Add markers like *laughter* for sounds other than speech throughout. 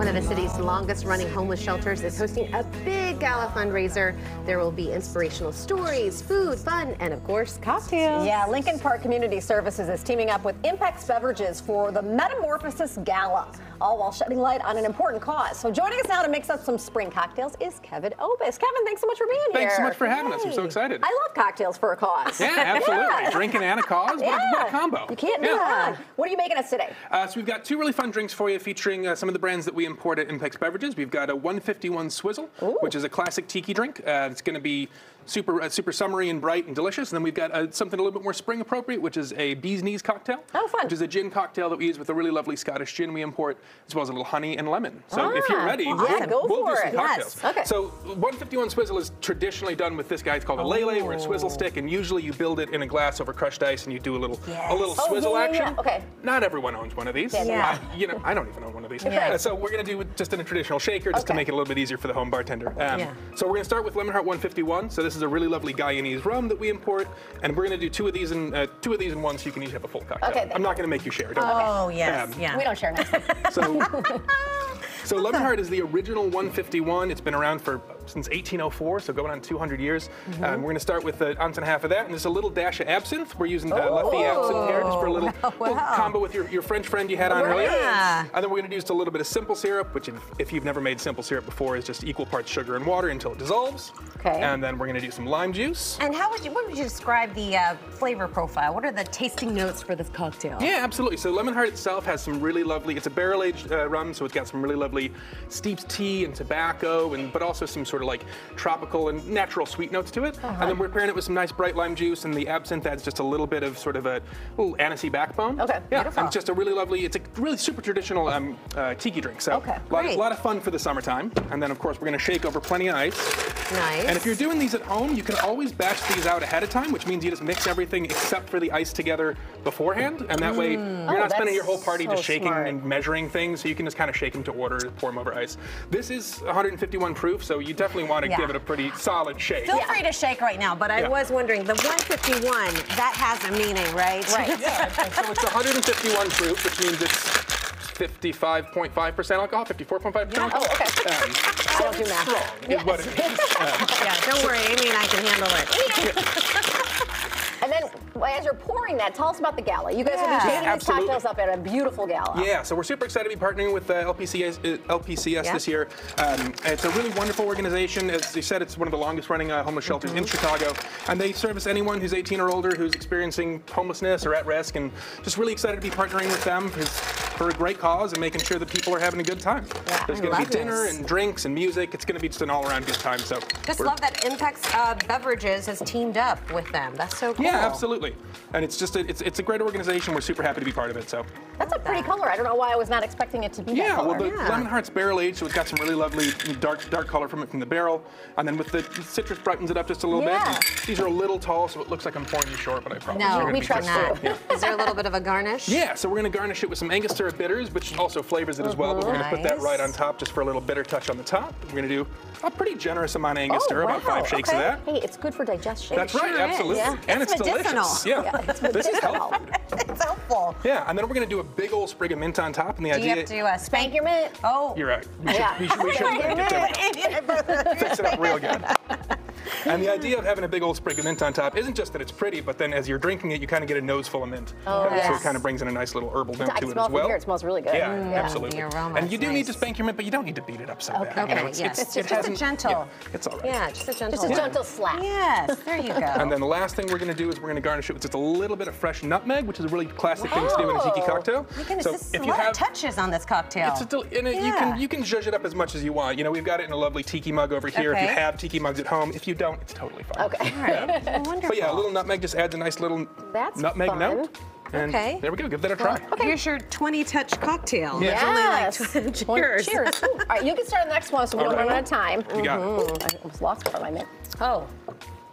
One of the city's longest running homeless shelters is hosting a big gala fundraiser. There will be inspirational stories, food, fun, and of course, cocktails. Yeah, Lincoln Park Community Services is teaming up with ImpEx Beverages for the Metamorphosis Gala, all while shedding light on an important cause. So joining us now to mix up some spring cocktails is Kevin Obis. Kevin, thanks so much for being here. Thanks so much for having us. I'm so excited. I love cocktails for a cause. Yeah, *laughs* absolutely. Yeah. Drinking and a cause. What, a, what a combo. You can't do Yeah. that. What are you making us today? Uh, so we've got two really fun drinks for you featuring uh, some of the brands that we import at ImpEx Beverages. We've got a 151 Swizzle, which is a classic tiki drink. Uh, it's going to be super uh, super summery and bright and delicious. And then we've got uh, something a little bit more spring appropriate, which is a bee's knees cocktail. Oh, fun. Which is a gin cocktail that we use with a really lovely Scottish gin we import, as well as a little honey and lemon. So if you're Ah, ready, well, we'll, yeah, go we'll for do some it. cocktails. Yes. Okay. So 151 Swizzle is traditionally done with this guy. It's called a lele or a swizzle stick, and usually you build it in a glass over crushed ice, and you do a little a little Oh, swizzle yeah, yeah, action. Okay. Not everyone owns one of these. Yeah. Uh, you know, I don't even own one of these. Yeah. Uh, so we're gonna do it just in a traditional shaker, just to make it a little bit easier for the home bartender. Um, Yeah. So we're gonna start with Lemon Hart 151. So this is a really lovely Guyanese rum that we import, and we're gonna do two of these in uh, two of these in one, so you can each have a full cocktail. Okay, I'm not gonna make you share. Don't worry. Oh, yes, Um, yeah. We don't share next time. So, *laughs* so Lemon Hart is the original 151. It's been around for since 1804, so going on 200 years. Mm-hmm. Um, we're going to start with an ounce and a half of that, and there's a little dash of absinthe. We're using uh, Lefty absinthe here, just for a little, *laughs* little combo with your, your French friend you had on earlier. And then we're going to do just a little bit of simple syrup, which, if, if you've never made simple syrup before, is just equal parts sugar and water until it dissolves. Okay. And then we're going to do some lime juice. And how would you, what would you describe the uh, flavor profile? What are the tasting notes for this cocktail? Yeah, absolutely. So Lemon Hart itself has some really lovely. It's a barrel-aged uh, rum, so it's got some really lovely steeped tea and tobacco, and but also some sort of like tropical and natural sweet notes to it. And then we're pairing it with some nice bright lime juice, and the absinthe adds just a little bit of sort of a little anisey backbone. Okay, Yeah, beautiful. and it's just a really lovely. It's a really super traditional um, uh, tiki drink. So Okay, a lot, great. lot of fun for the summertime. And then of course we're going to shake over plenty of ice. Nice. And if you're doing these at home, you can always batch these out ahead of time, which means you just mix everything except for the ice together beforehand, and that way you're Oh, not spending your whole party so just shaking smart. and measuring things. So you can just kind of shake them to order, pour them over ice. This is 151 proof, so you definitely want to Yeah. give it a pretty solid shake. Feel free to shake right now, but I Yeah. was wondering, the 151, that has a meaning, right? Right. Yeah, *laughs* so it's 151 proof, which means it's 55.5% alcohol, 54.5% alcohol. Oh, okay. Um, *laughs* I don't do math. strong is what it *laughs* is. Um, Yeah, don't worry, Amy and I can handle it. And then as you're pouring that, tell us about the gala. You guys will Yeah. be shaking these cocktails up at a beautiful gala. Yeah, so we're super excited to be partnering with uh, LPCS, uh, LPCS Yeah. this year. Um, it's a really wonderful organization. As you said, it's one of the longest running uh, homeless shelters in Chicago. And they service anyone who's 18 or older who's experiencing homelessness or at risk. And just really excited to be partnering with them for, for a great cause and making sure that people are having a good time. There's going to be dinner this. and drinks and music. It's going to be just an all around good time. So Just love that ImpEx uh, Beverages has teamed up with them. That's so cool. Yeah, absolutely. And it's just a, it's, it's a great organization. We're super happy to be part of it. So That's a pretty color. I don't know why I was not expecting it to be that Yeah, well, color. the lemon hart's barrel aged, so it's got some really lovely dark dark color from it from the barrel, and then with the citrus brightens it up just a little Yeah. bit. These are a little tall, so it looks like I'm pouring you short, but I promise No, you're we be trust just you. Yeah. Is there a little bit of a garnish? Yeah, so we're gonna garnish it with some Angostura bitters, which also flavors it as well. But we're gonna put that Nice. right on top, just for a little bitter touch on the top. We're gonna do a pretty generous amount of Oh, Angostura, about five shakes of that. Hey, it's good for digestion. That's right, is. absolutely, Yeah. and It's it's, medicinal. delicious. Yeah, Yeah, it's this is medicinal. health *laughs* it's helpful. Yeah, and then we're gonna do a big old sprig of mint on top, and the Do you idea. have to uh, Spank spank your mint. Oh. You're right. We should, Yeah. we should, we should it fix it up real good. *laughs* And the idea of having a big old sprig of mint on top isn't just that it's pretty, but then as you're drinking it, you kind of get a nose full of mint. Oh, Uh, So it kind of brings in a nice little herbal note to it as well. from here. It smells really good. Yeah, Mm. absolutely. The aroma and you is do need to spank your mint, but you don't need to beat it up so bad. Okay, You know, it's, yes. it's, Just it a gentle. yeah, it's all right. Yeah, just a gentle. Just a one. gentle slap. Yes, there you go. And then the last thing we're going to do is we're going to garnish it with just a little bit of fresh nutmeg, which is a really classic thing to do in a tiki cocktail. My goodness, so this if you have touches on this cocktail. It's a del- and it, you can you can zhuzh it up as much as you want. You know, we've got it in a lovely tiki mug over here. If you have tiki mugs at home, if you don't, it's totally fine. Okay. All right. *laughs* Wonderful. But yeah, a little nutmeg just adds a nice little That's nutmeg fun. note. And Okay. there we go. Give that a try. Okay. Here's your 20 touch cocktail. Yeah. It's only like Yes. *laughs* 20 cheers. Cheers. All right, you can start the next one so we All don't right. run out of time. You got it. Mm, I almost lost part of my mint. Oh.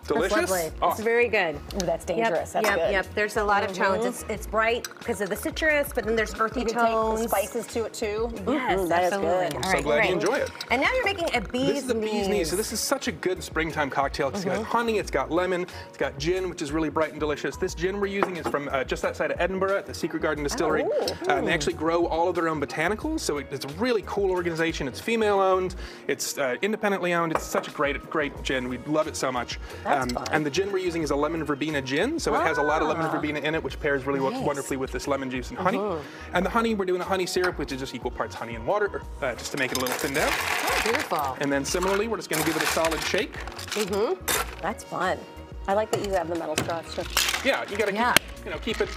Delicious. Lovely. Oh. It's very good. Ooh, that's Yep, dangerous. That's yep, good. yep. There's a lot of tones. It's, it's bright because of the citrus, but then there's earthy You can tones. take spices to it too. Yes, that is absolutely. good. All so right, glad you enjoy it. And now you're making a bee's This is the bee's knees. So this is such a good springtime cocktail. It's got honey, it's got lemon, it's got gin, which is really bright and delicious. This gin we're using is from uh, just outside of Edinburgh at the Secret Garden Distillery. Uh, and they actually grow all of their own botanicals, so it, it's a really cool organization. It's female owned, it's uh, independently owned. It's such a great, great gin. We love it so much. Um, and the gin we're using is a lemon verbena gin, so it has a lot of lemon Ah. verbena in it, which pairs really Nice. wonderfully with this lemon juice and honey. Uh-huh. And the honey, we're doing a honey syrup, which is just equal parts honey and water, uh, just to make it a little thinned out. Oh, beautiful. And then similarly, we're just going to give it a solid shake. Mm-hmm. that's fun. I like that you have the metal straws too. Yeah, you got to Yeah. keep, you know, keep it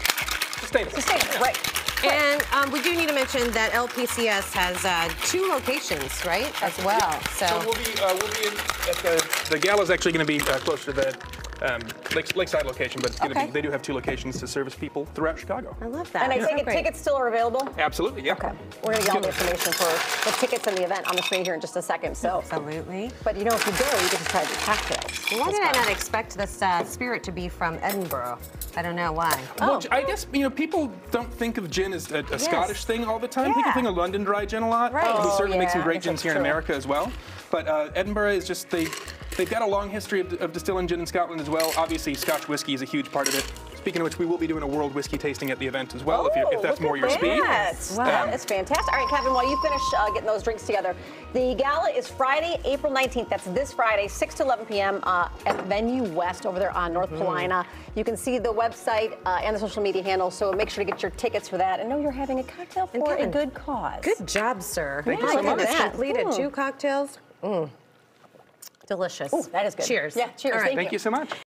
sustainable. Sustainable, right? And um, we do need to mention that LPCS has uh, two locations, right, as well. So, So we'll be, uh, we'll be in, at the, gala is actually going to be uh, close to the um, Lake, Lakeside location, but it's going to Okay. be, they do have two locations to service people throughout Chicago. I love that. And I So take it tickets still are available. Absolutely, yeah. Okay, we're gonna get all the information for the tickets and the event on the screen here in just a second. So, Absolutely. but you know, if you go, you get to try the cocktails. Why That's did I not expect this uh, spirit to be from Edinburgh? I don't know why. Well, I guess you know people don't think of gin as a, a Scottish thing all the time. People Yeah. think of London dry gin a lot. Right. We Oh, certainly make some great gins that's here in. America as well. But uh, Edinburgh is just they they've got a long history of, of distilling gin in Scotland as well. Obviously, Scotch whiskey is a huge part of it. Speaking of which, we will be doing a world whiskey tasting at the event as well, if, you, if Oh, that's more at your speed. that. Wow. That is fantastic. All right, Kevin, while you finish uh, getting those drinks together, the gala is Friday, April 19th. That's this Friday, 6 to 11 p.m. Uh, at Venue West over there on North Paulina. You can see the website uh, and the social media handle, so make sure to get your tickets for that. And know you're having a cocktail And for a good cause. Good job, sir. Thank you so much. completed Mm. two cocktails. Mm. Delicious. Ooh, that is good. Cheers. Yeah, cheers. All right. Thank Thank you so much.